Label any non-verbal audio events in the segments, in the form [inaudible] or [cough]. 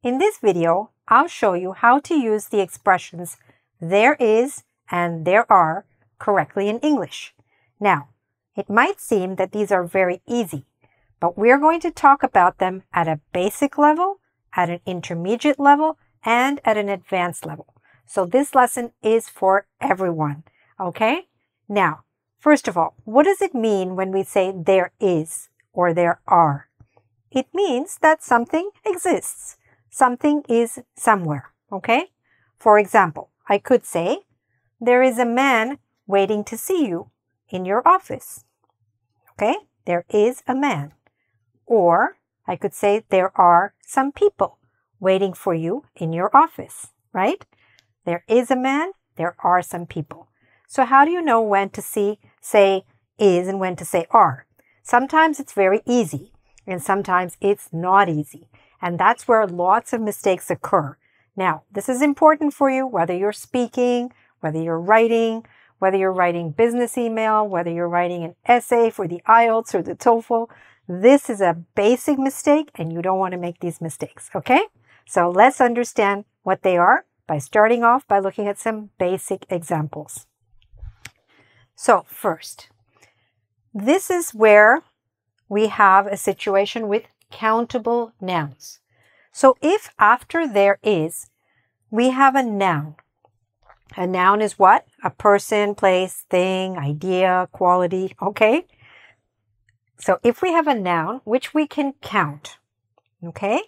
In this video, I'll show you how to use the expressions there is and there are correctly in English. Now, it might seem that these are very easy, but we're going to talk about them at a basic level, at an intermediate level, and at an advanced level. So this lesson is for everyone, okay? Now, first of all, what does it mean when we say there is or there are? It means that something exists. Something is somewhere, okay? For example, I could say, there is a man waiting to see you in your office. Okay, there is a man. Or I could say there are some people waiting for you in your office, right? There is a man, there are some people. So how do you know when to see, say is and when to say are? Sometimes it's very easy and sometimes it's not easy. And that's where lots of mistakes occur. Now, this is important for you whether you're speaking, whether you're writing, whether you're writing business email, whether you're writing an essay for the IELTS or the TOEFL, this is a basic mistake and you don't want to make these mistakes, okay? So let's understand what they are by starting off by looking at some basic examples. So first, this is where we have a situation with countable nouns. So if after there is, we have a noun, a noun is what? A person, place, thing, idea, quality, okay? So if we have a noun, which we can count, okay?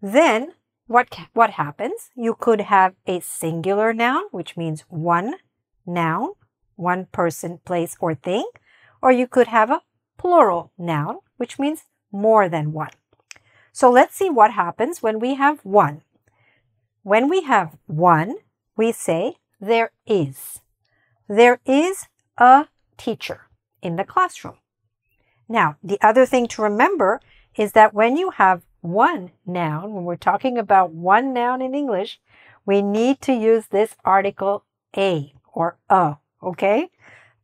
Then what, what happens? You could have a singular noun, which means one noun, one person, place, or thing. Or you could have a plural noun, which means more than one. So let's see what happens when we have one. When we have one, we say there is. There is a teacher in the classroom. Now, the other thing to remember is that when you have one noun, when we're talking about one noun in English, we need to use this article a or a, okay?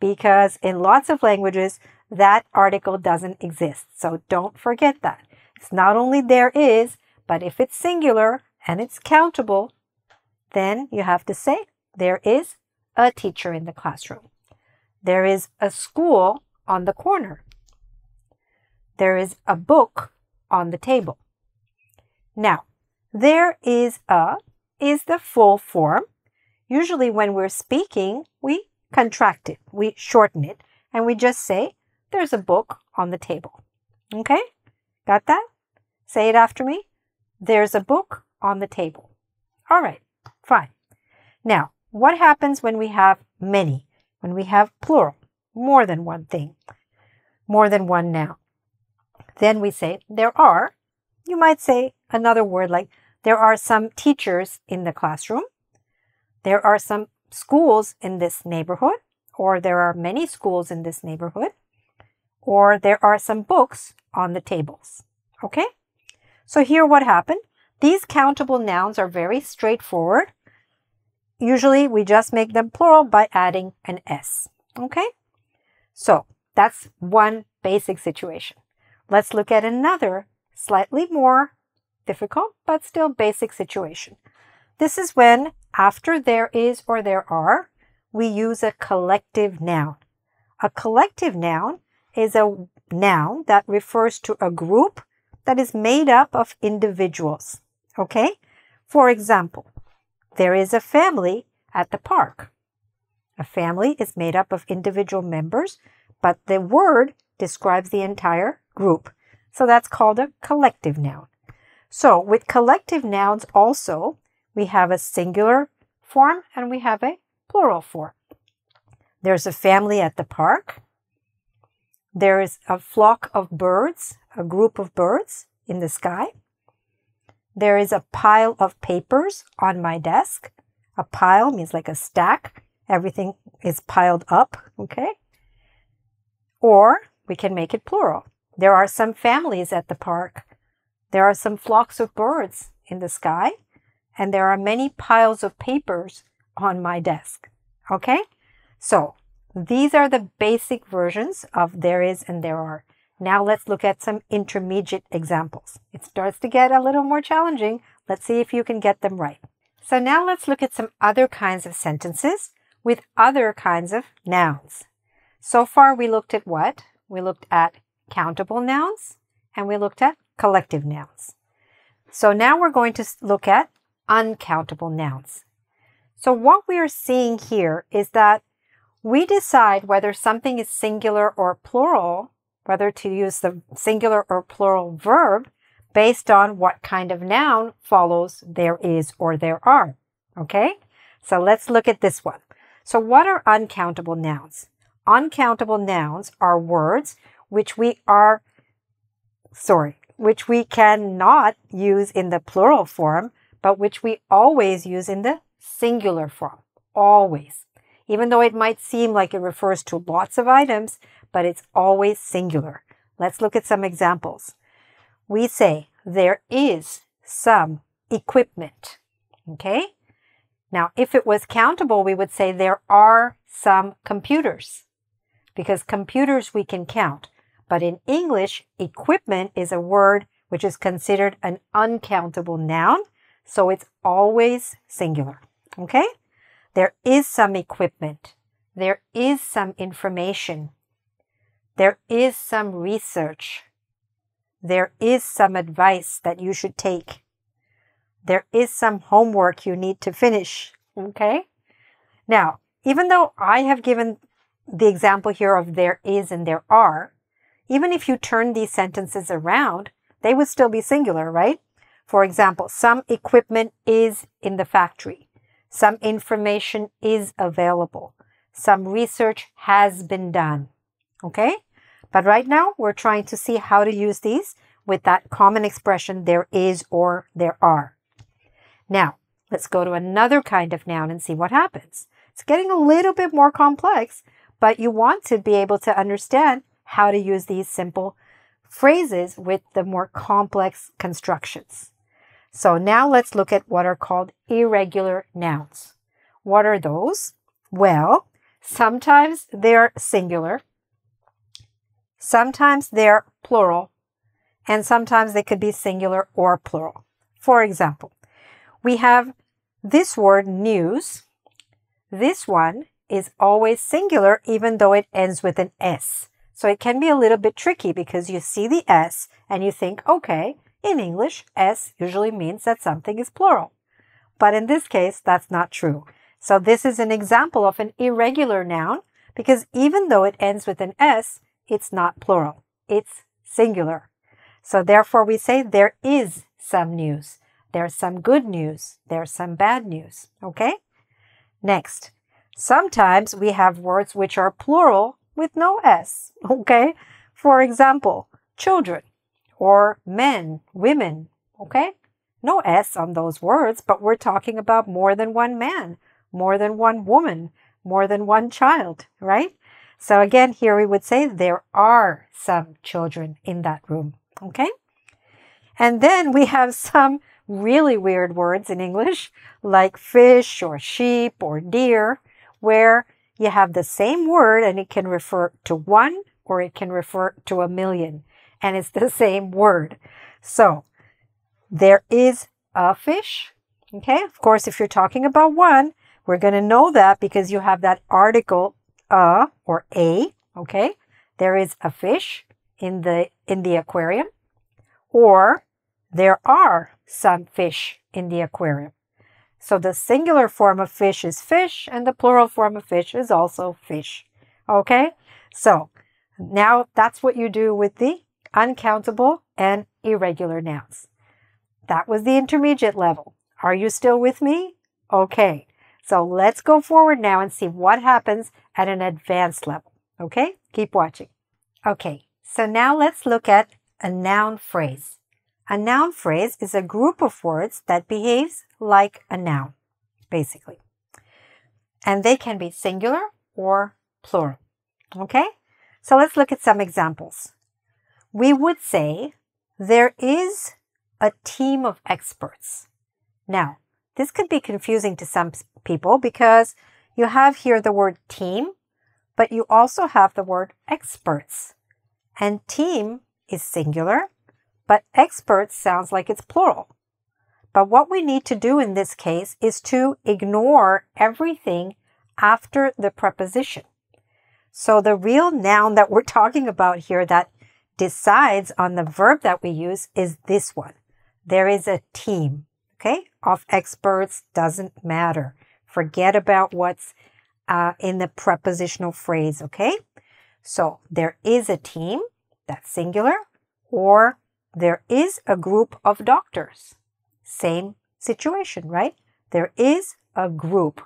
Because in lots of languages, that article doesn't exist. So don't forget that. It's not only there is, but if it's singular and it's countable, then you have to say there is a teacher in the classroom. There is a school on the corner. There is a book on the table. Now, there is a is the full form. Usually when we're speaking, we contract it, we shorten it, and we just say, there's a book on the table. Okay? Got that? Say it after me. There's a book on the table. All right, fine. Now, what happens when we have many? When we have plural, more than one thing, more than one noun. Then we say there are. You might say another word like there are some teachers in the classroom. There are some schools in this neighborhood, or there are many schools in this neighborhood, or there are some books on the tables. Okay? So here what happened? These countable nouns are very straightforward. Usually we just make them plural by adding an S. Okay? So that's one basic situation. Let's look at another slightly more difficult but still basic situation. This is when after there is or there are, we use a collective noun. A collective noun is a noun that refers to a group that is made up of individuals. Okay? For example, there is a family at the park. A family is made up of individual members, but the word describes the entire group. So that's called a collective noun. So with collective nouns also, we have a singular form and we have a plural form. There's a family at the park. There is a flock of birds, a group of birds in the sky. There is a pile of papers on my desk. A pile means like a stack. Everything is piled up, okay? Or we can make it plural. There are some families at the park. There are some flocks of birds in the sky. And there are many piles of papers on my desk. Okay? So these are the basic versions of there is and there are. Now let's look at some intermediate examples. It starts to get a little more challenging. Let's see if you can get them right. So now let's look at some other kinds of sentences with other kinds of nouns. So far we looked at what? We looked at countable nouns and we looked at collective nouns. So now we're going to look at uncountable nouns. So what we are seeing here is that we decide whether something is singular or plural, whether to use the singular or plural verb based on what kind of noun follows there is or there are. Okay? So let's look at this one. So what are uncountable nouns? Uncountable nouns are words which we are, sorry, which we cannot use in the plural form, but which we always use in the singular form. Always. Even though it might seem like it refers to lots of items, but it's always singular. Let's look at some examples. We say there is some equipment. Okay? Now, if it was countable, we would say there are some computers because computers we can count. But in English, equipment is a word which is considered an uncountable noun, so it's always singular. Okay? There is some equipment. There is some information. There is some research. There is some advice that you should take. There is some homework you need to finish. Okay? Now, even though I have given the example here of there is and there are, even if you turn these sentences around, they would still be singular, right? For example, some equipment is in the factory. Some information is available. Some research has been done. Okay? But right now, we're trying to see how to use these with that common expression there is or there are. Now, let's go to another kind of noun and see what happens. It's getting a little bit more complex, but you want to be able to understand how to use these simple phrases with the more complex constructions. So now let's look at what are called irregular nouns. What are those? Well, sometimes they're singular, sometimes they're plural, and sometimes they could be singular or plural. For example, we have this word news. This one is always singular even though it ends with an S. So it can be a little bit tricky because you see the S and you think, okay, in English, S usually means that something is plural. But in this case, that's not true. So this is an example of an irregular noun because even though it ends with an S, it's not plural. It's singular. So therefore we say there is some news. There's some good news. There's some bad news. Okay? Next. Sometimes we have words which are plural with no S. [laughs] Okay? For example, children or men, women. Okay? No S on those words, but we're talking about more than one man, more than one woman, more than one child, right? So again, here we would say there are some children in that room. Okay? And then we have some really weird words in English, like fish or sheep or deer, where you have the same word and it can refer to one or it can refer to a million, and it's the same word. So there is a fish. Okay, of course, if you're talking about one, we're going to know that because you have that article a or a. Okay, there is a fish in the in the aquarium, or there are some fish in the aquarium. So the singular form of fish is fish, and the plural form of fish is also fish. Okay? So now that's what you do with the uncountable and irregular nouns. That was the intermediate level. Are you still with me? Okay. So let's go forward now and see what happens at an advanced level. Okay? Keep watching. Okay. So now let's look at a noun phrase. A noun phrase is a group of words that behaves like a noun, basically. And they can be singular or plural. Okay? So let's look at some examples. We would say there is a team of experts. Now, this could be confusing to some people because you have here the word team, but you also have the word experts. And team is singular but experts sounds like it's plural. But what we need to do in this case is to ignore everything after the preposition. So the real noun that we're [laughs] talking about here that decides on the verb that we use is this one. There is a team, okay, of experts, doesn't matter. Forget about what's uh, in the prepositional phrase, okay? So there is a team, that's singular, or there is a group of doctors. Same situation, right? There is a group.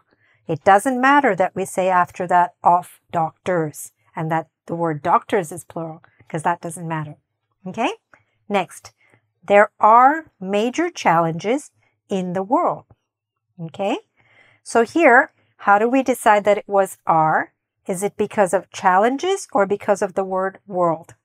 It doesn't matter that we say after that of doctors and that the word doctors is plural because that doesn't matter. Okay? Next, there are major challenges in the world. Okay? So here, how do we decide that it was are? Is it because of challenges or because of the word world?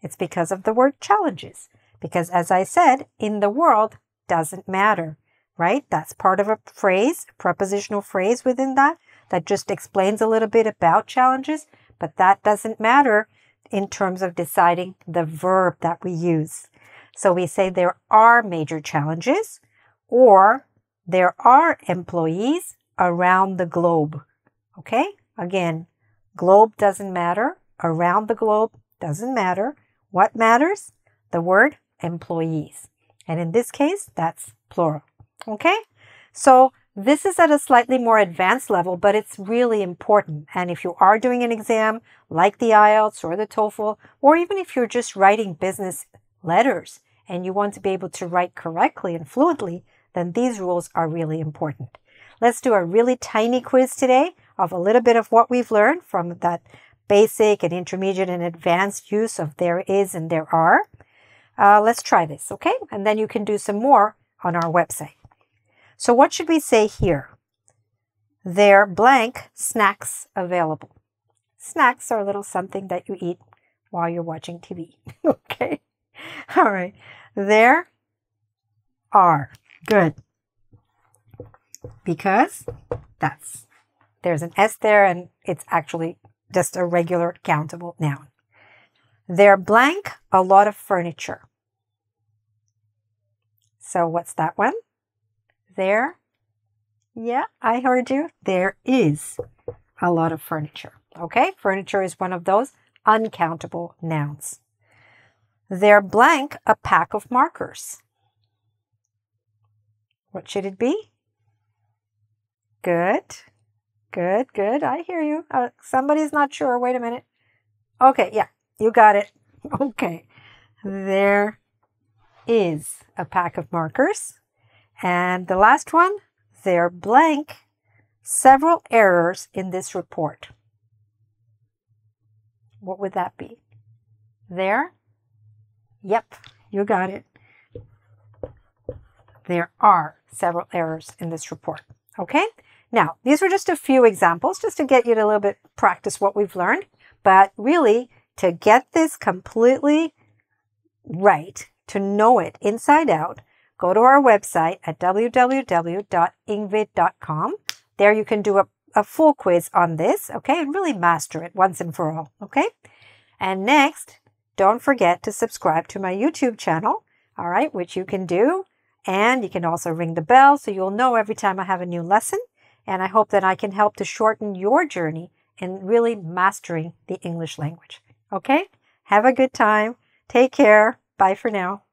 It's because of the word challenges. Because as I said, in the world doesn't matter, right? That's part of a phrase, a prepositional phrase within that, that just explains a little bit about challenges, but that doesn't matter in terms of deciding the verb that we use. So we say there are major challenges or there are employees around the globe. Okay? Again, globe doesn't matter. Around the globe doesn't matter. What matters? The word employees. And in this case, that's plural. Okay? So this is at a slightly more advanced level, but it's really important. And if you are doing an exam like the IELTS or the TOEFL, or even if you're just writing business letters and you want to be able to write correctly and fluently, then these rules are really important. Let's do a really tiny quiz today of a little bit of what we've learned from that basic and intermediate and advanced use of there is and there are. Uh, let's try this, okay? And then you can do some more on our website. So what should we say here? There blank snacks available. Snacks are a little something that you eat while you're watching TV. [laughs] okay. All right. There are. Good. Because that's, there's an S there and it's actually just a regular countable noun. There are blank a lot of furniture. So what's that one? There? Yeah, I heard you. There is a lot of furniture. Okay, furniture is one of those uncountable nouns. There blank a pack of markers. What should it be? Good. Good, good. I hear you. Uh, somebody's not sure. Wait a minute. Okay, yeah, you got it. [laughs] Okay. There is a pack of markers. And the last one, there are blank several errors in this report. What would that be? There? Yep, you got it. There are several errors in this report. Okay? Now, these were just a few examples just to get you to a little bit practice what we've learned. But really, to get this completely right, to know it inside out, go to our website at www.engvid.com. There you can do a, a full quiz on this, okay, and really master it once and for all, okay? And next, don't forget to subscribe to my YouTube channel, all right, which you can do. And you can also ring the bell so you'll know every time I have a new lesson. And I hope that I can help to shorten your journey in really mastering the English language. Okay? Have a good time. Take care. Bye for now.